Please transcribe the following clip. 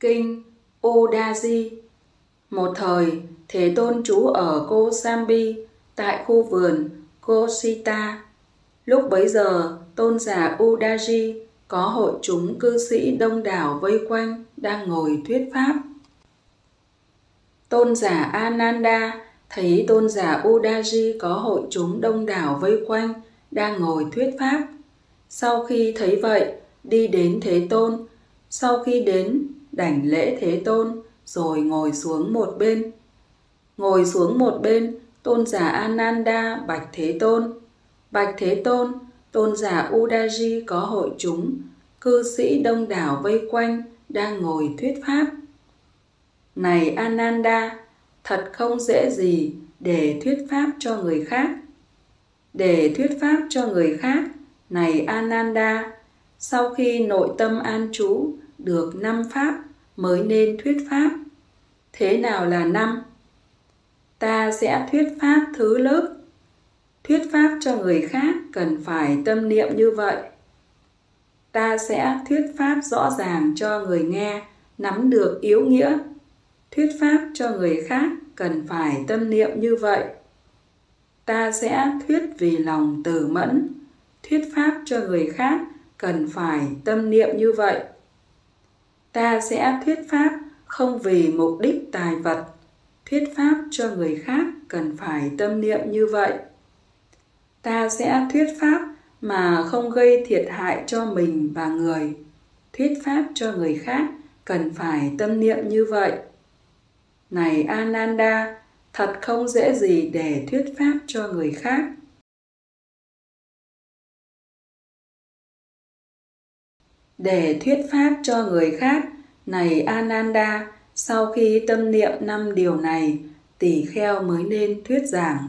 Kinh Odaji Một thời, Thế Tôn trú ở Kosambi, tại khu vườn Kosita. Lúc bấy giờ, tôn giả Udaji có hội chúng cư sĩ đông đảo vây quanh đang ngồi thuyết pháp. Tôn giả Ananda thấy tôn giả Udaji có hội chúng đông đảo vây quanh đang ngồi thuyết pháp. Sau khi thấy vậy, đi đến Thế Tôn. Sau khi đến, đảnh lễ Thế Tôn, rồi ngồi xuống một bên. Ngồi xuống một bên, tôn giả Ananda bạch Thế Tôn. Bạch Thế Tôn, tôn giả Udaji có hội chúng, cư sĩ đông đảo vây quanh, đang ngồi thuyết pháp. Này Ananda, thật không dễ gì để thuyết pháp cho người khác. Để thuyết pháp cho người khác, này Ananda, sau khi nội tâm an trú được năm pháp mới nên thuyết pháp. Thế nào là năm? Ta sẽ thuyết pháp thứ lớp. Thuyết pháp cho người khác cần phải tâm niệm như vậy. Ta sẽ thuyết pháp rõ ràng cho người nghe, nắm được yếu nghĩa. Thuyết pháp cho người khác cần phải tâm niệm như vậy. Ta sẽ thuyết vì lòng từ mẫn. Thuyết pháp cho người khác cần phải tâm niệm như vậy ta sẽ thuyết pháp không vì mục đích tài vật, thuyết pháp cho người khác cần phải tâm niệm như vậy. Ta sẽ thuyết pháp mà không gây thiệt hại cho mình và người, thuyết pháp cho người khác cần phải tâm niệm như vậy. Này ananda, thật không dễ gì để thuyết pháp cho người khác. Để thuyết pháp cho người khác. Này ananda, sau khi tâm niệm năm điều này tỷ kheo mới nên thuyết giảng.